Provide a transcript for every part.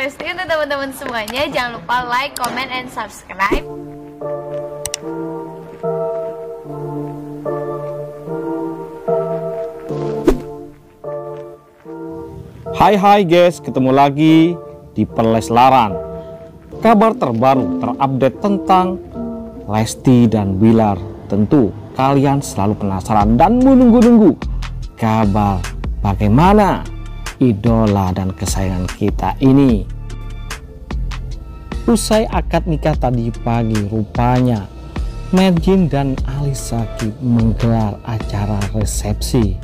Lesti Untuk teman-teman semuanya. Jangan lupa like, comment, and subscribe. Hai hai guys, ketemu lagi di Perleslaran Kabar terbaru terupdate tentang Lesti dan Bilar. Tentu kalian selalu penasaran dan menunggu-nunggu Kabar bagaimana idola dan kesayangan kita ini. Usai akad nikah tadi pagi rupanya Merjin dan Alisaki menggelar acara resepsi.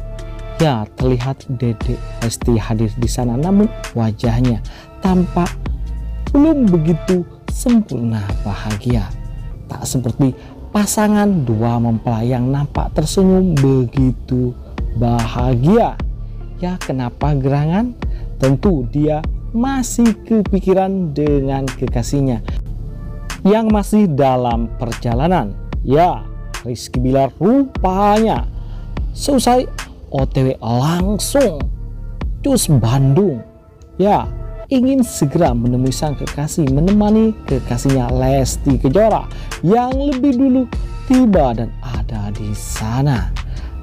Ya terlihat Dede Lesti hadir di sana namun wajahnya tampak belum begitu sempurna bahagia. Tak seperti pasangan dua mempelai yang nampak tersenyum begitu bahagia Ya kenapa gerangan? Tentu dia masih kepikiran dengan kekasihnya yang masih dalam perjalanan. Ya, Rizky Bilar rupanya selesai OTW langsung cus Bandung. Ya, ingin segera menemui sang kekasih menemani kekasihnya Lesti Kejora yang lebih dulu tiba dan ada di sana.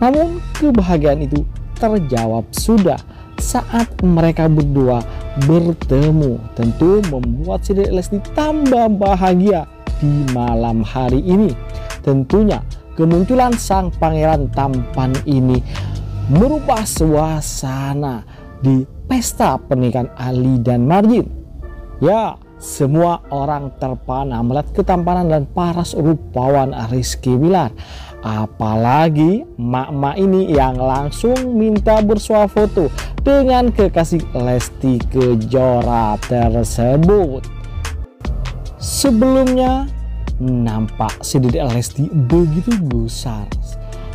Namun kebahagiaan itu terjawab sudah saat mereka berdua bertemu. Tentu membuat si Lesti tambah bahagia di malam hari ini. Tentunya kemunculan sang pangeran tampan ini merubah suasana di pesta pernikahan Ali dan Marjin ya semua orang terpana melihat ketampanan dan paras rupawan Rizky Bilar Apalagi mak-mak ini yang langsung minta bersuah foto dengan kekasih Lesti Kejora tersebut. Sebelumnya nampak si Dedek Lesti begitu besar.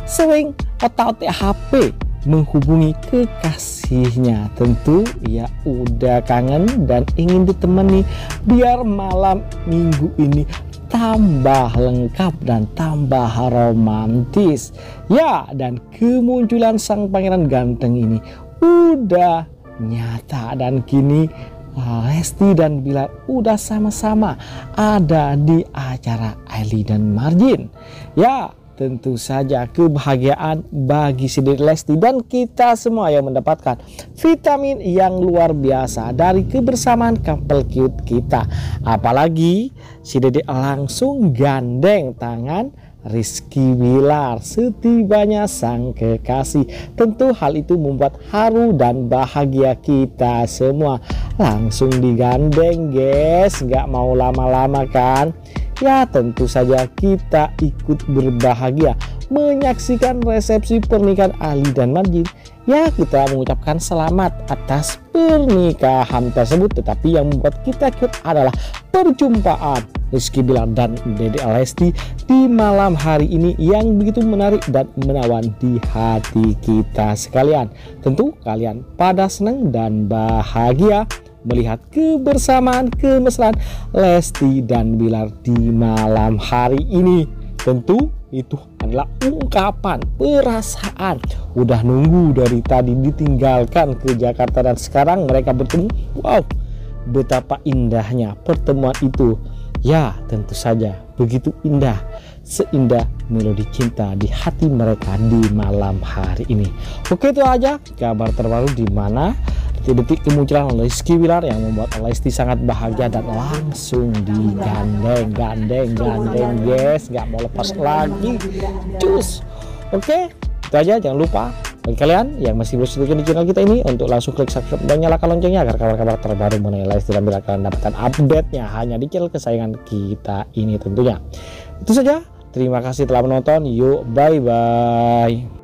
Sering otak-otak HP menghubungi kekasihnya tentu ya udah kangen dan ingin ditemani biar malam minggu ini tambah lengkap dan tambah romantis. Ya, dan kemunculan sang pangeran ganteng ini udah nyata dan kini ah, Lesti dan Bilar udah sama-sama ada di acara Aili dan Marjin. Ya, tentu saja kebahagiaan bagi Dede Lesti dan kita semua yang mendapatkan vitamin yang luar biasa dari kebersamaan couple cute kita. Apalagi si Dede langsung gandeng tangan Rizky Bilar setibanya sang kekasih. Tentu hal itu membuat haru dan bahagia kita semua. Langsung digandeng guys. Nggak mau lama-lama kan Ya tentu saja kita ikut berbahagia menyaksikan resepsi pernikahan Ali dan Marjin. Ya kita mengucapkan selamat atas pernikahan tersebut tetapi yang membuat kita ikut adalah perjumpaan Rizky Bilar dan Dede Alesti di malam hari ini yang begitu menarik dan menawan di hati kita sekalian. Tentu kalian pada senang dan bahagia melihat kebersamaan kemesraan Lesti dan Bilar di malam hari ini. Tentu itu adalah ungkapan perasaan. Udah nunggu dari tadi ditinggalkan ke Jakarta dan sekarang mereka bertemu. Wow, betapa indahnya pertemuan itu. Ya, tentu saja begitu indah, seindah melodi cinta di hati mereka di malam hari ini. Oke itu aja kabar terbaru di mana detik-detik kemunculan Rizky Wilar yang membuat Lesti sangat bahagia dan langsung digandeng gandeng gandeng guys nggak mau lepas lagi. Cus. Oke itu aja jangan lupa bagi kalian yang masih belum subscribe di channel kita ini untuk langsung klik subscribe dan nyalakan loncengnya agar kabar-kabar terbaru mengenai Lesti dan Bilar kalian dapatkan update-nya hanya di channel kesayangan kita ini tentunya. Itu saja. Terima kasih telah menonton. Yuk bye bye